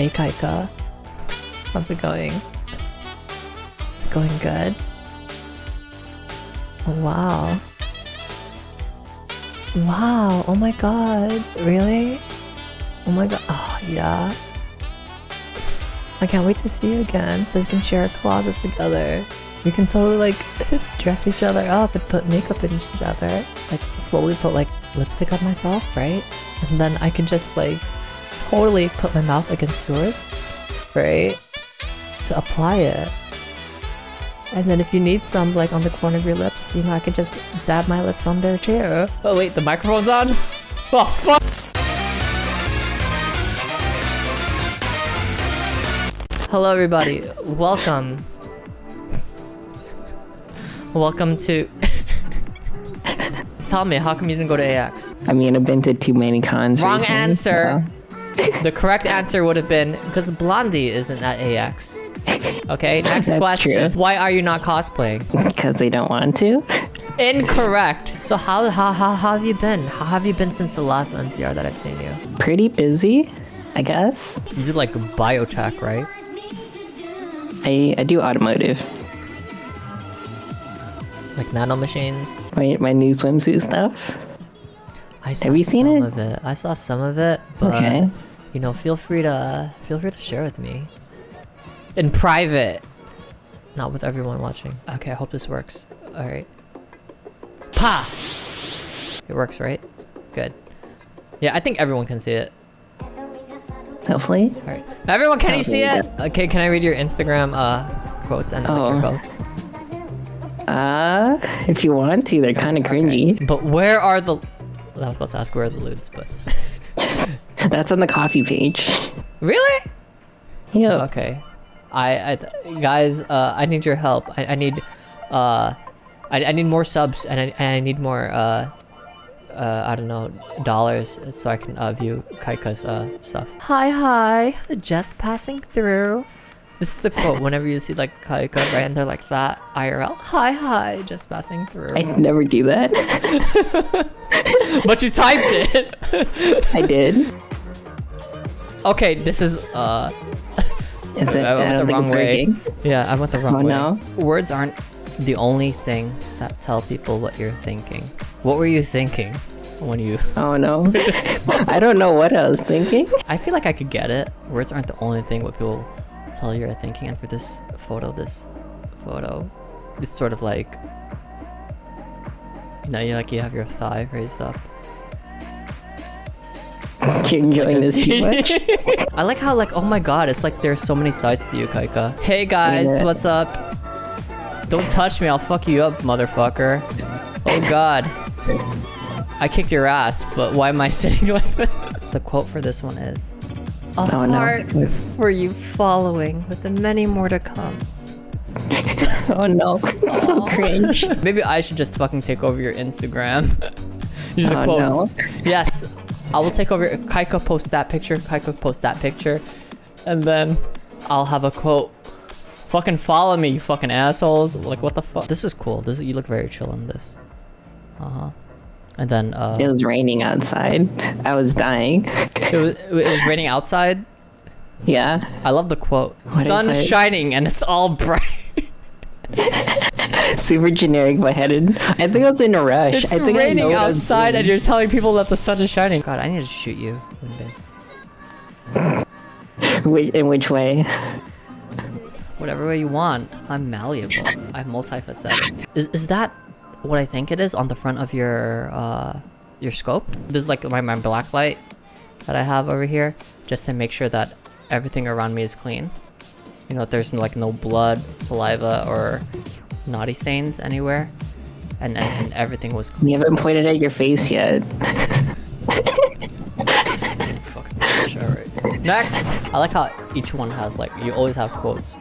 Hey Kaika. How's it going? Is it going good? Oh, wow. Wow, oh my god. Really? Oh my god. Oh, yeah. I can't wait to see you again so we can share a closet together. We can totally like dress each other up and put makeup in each other. Like slowly put like lipstick on myself, right? And then I can just like totally put my mouth against yours, right? To apply it. And then if you need some like on the corner of your lips, you know, I can just dab my lips on there too. Oh wait, the microphone's on? Oh fuck! Hello everybody, welcome. welcome to... Tell me, how come you didn't go to AX? I mean, I've been to too many cons. Wrong recently, answer. the correct answer would have been because Blondie isn't at AX. Okay, next That's question. true. Why are you not cosplaying? Because they don't want to. Incorrect. So how, how how how have you been? How have you been since the last NCR that I've seen you? Pretty busy, I guess. You did like biotech, right? I, I do automotive. Like nano machines. My, my new swimsuit stuff. I saw you seen some it? of it. I saw some of it, but Okay. You know, feel free to feel free to share with me in private, not with everyone watching. Okay, I hope this works. All right. Pa. It works, right? Good. Yeah, I think everyone can see it. Hopefully. All right. Everyone, can you see it? Okay, can I read your Instagram uh quotes and like, your Oh. posts? Uh, if you want to, they're kind of cringy. But where are the? I was about to ask where are the lewds, but That's on the Ko-fi page. really? Yeah. Okay. I, I guys, uh, I need your help. I, I need, uh, I, I need more subs and I, and I need more, uh, uh, I don't know, dollars so I can uh, view Kaika's uh, stuff. Hi, hi. Just passing through. This is the quote whenever you see like Kaika, right? And they're like that IRL. Hi, hi. Just passing through. I never do that. but you typed it. I did. Okay, this is, uh, Is it? I went I the wrong way. Yeah, I went the wrong Oh, way. no. Words aren't the only thing that tell people what you're thinking. What were you thinking when you... Oh no. I don't know what I was thinking. I feel like I could get it. Words aren't the only thing what people tell you're thinking. And for this photo, this photo, it's sort of like... You know, you like you have your thigh raised up. You're enjoying this too much. I like how like, oh my god, it's like there's so many sides to you, Kaika. Hey guys, Yeah. what's up? Don't touch me, I'll fuck you up, motherfucker. Oh god. I kicked your ass, but why am I sitting like this? The quote for this one is A Oh, no. heart for you following, with the many more to come. Oh no. so cringe. Maybe I should just fucking take over your Instagram. These are the Oh, no. Yes, I will take over. Kaika post that picture. Kaika post that picture, and then I'll have a quote. Fucking follow me, you fucking assholes! Like what the fuck? This is cool. This you look very chill in this. Uh huh. And then uh, It was raining outside. I was dying. it was it was raining outside. Yeah. I love the quote. I Sun shining and it's all bright. Super generic but headed. I think I was in a rush. It's I think I know raining I was outside and you're telling people that the sun is shining. God, I need to shoot you one. Which, in which way? Whatever way you want. I'm malleable. I'm multifaceted. Is is that what I think it is on the front of your uh your scope? This is like my, my black light that I have over here, just to make sure that everything around me is clean. You know, there's like no blood, saliva, or naughty stains anywhere, and and, and everything was clean. You haven't pointed at your face yet. Next! I like how each one has like, you always have quotes.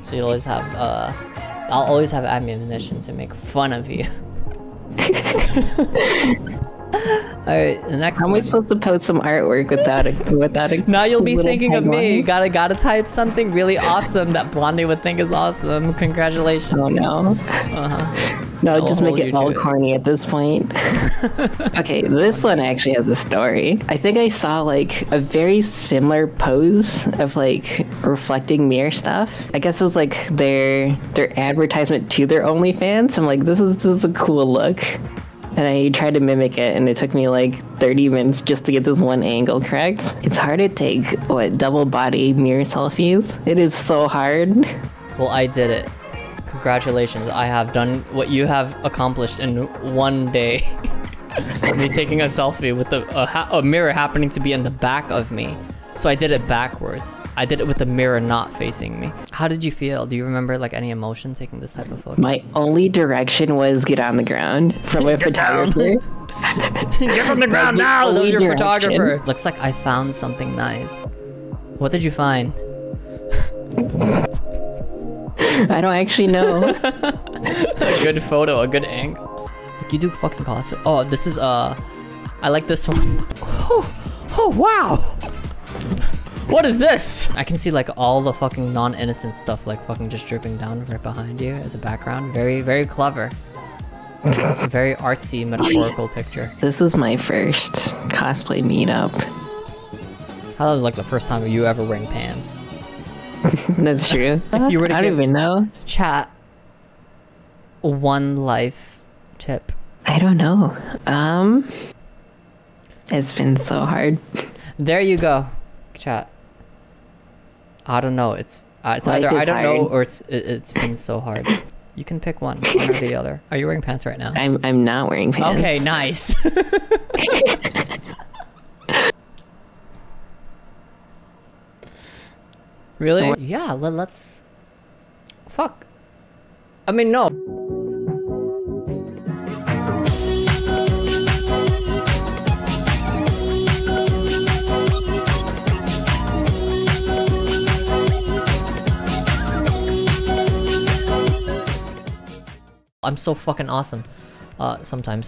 So you always have, uh, I'll always have ammunition to make fun of you. Alright, the next How am I supposed to post some artwork without a without a Now you'll be thinking of me. tagline? Gotta gotta type something really awesome that Blondie would think is awesome. Congratulations. Oh no. Uh-huh. No, I'll just make it all it. corny at this point. okay, this one actually has a story. I think I saw like a very similar pose of like reflecting mirror stuff. I guess it was like their their advertisement to their OnlyFans. I'm like, this is this is a cool look. And I tried to mimic it, and it took me like 30 minutes just to get this one angle correct. It's hard to take what double body mirror selfies. It is so hard. Well, I did it. Congratulations. I have done what you have accomplished in one day. me taking a selfie with a, a, mirror happening to be in the back of me. So I did it backwards. I did it with the mirror not facing me. How did you feel? Do you remember like any emotion taking this type of photo? My only direction was get on the ground from a photographer. Get from the ground the now! That was only your direction. photographer. Looks like I found something nice. What did you find? I don't actually know. a good photo, a good angle. You do fucking cosplay. Oh, this is uh, I like this one. Oh, oh wow. What is this? I can see like all the fucking non-innocent stuff like fucking just dripping down right behind you as a background. Very, very clever. very artsy, metaphorical picture. this was my first cosplay meetup. How that was like the first time you ever wearing pants. That's true. If you were to I don't even know. Chat. One life tip. I don't know. Um, it's been so hard. There you go, chat. I don't know. It's uh, it's Life either I don't know or it's it, it's been so hard. You can pick one, one or the other. Are you wearing pants right now? I'm I'm not wearing pants. Okay, nice. really? Yeah. Let, let's. Fuck. I mean, no. I'm so fucking awesome. Uh, sometimes.